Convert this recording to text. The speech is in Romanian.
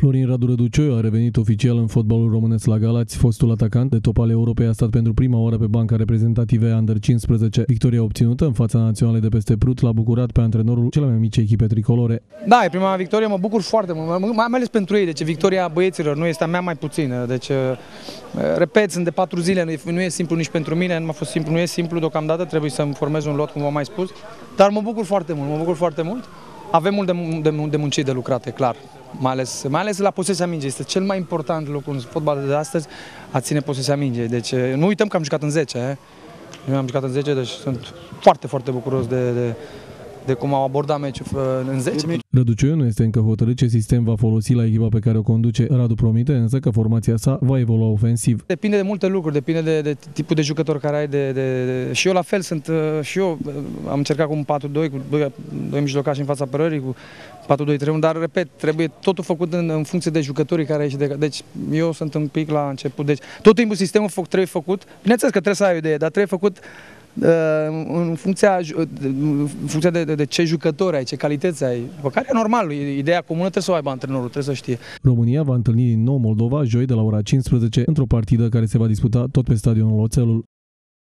Florin Radu Răducioiu a revenit oficial în fotbalul românesc la Galați. Fostul atacant de top ale Europei a stat pentru prima oară pe banca reprezentative Under 15. Victoria obținută în fața naționalei de peste Prut l-a bucurat pe antrenorul cele mai mici echipe tricolore. Da, e prima victorie, mă bucur foarte mult, mai ales pentru ei, deci victoria băieților nu este a mea mai puțină, deci repet, sunt de patru zile, nu e, nu e simplu nici pentru mine, nu a fost simplu, nu e simplu deocamdată, trebuie să-mi formez un lot, cum v-am mai spus, dar mă bucur foarte mult, mă bucur foarte mult. Avem mult de, de, de muncit, de lucrat, e clar mai ales, mai ales la posesia mingei. Este cel mai important lucru în fotbalul de astăzi, a ține posesia mingei. Deci nu uităm că am jucat în 10. Eh? Eu am jucat în 10, deci sunt foarte, foarte bucuros de, de, de cum au abordat meciul în 10. Răducioiu nu este încă hotărât ce sistem va folosi la echipa pe care o conduce. Radu promite însă că formația sa va evolua ofensiv. Depinde de multe lucruri, depinde de, de tipul de jucător care ai. De, de, de... Și eu la fel sunt, uh, și eu uh, am încercat cu un 4-2, cu doi, doi mijlocași în fața apărării, cu 4-2-3-1, dar repet, trebuie totul făcut în, în funcție de jucătorii care ai de, Deci eu sunt un pic la început. Deci tot timpul sistemul trebuie făcut. Bineînțeles că trebuie să ai o idee, dar trebuie făcut Uh, în funcția, uh, în funcția de, de, de ce jucători ai, ce calități ai, pe care e normal, ideea comună trebuie să o aibă antrenorul, trebuie să știe. România va întâlni din nou Moldova joi de la ora 15 într-o partidă care se va disputa tot pe stadionul Oțelul.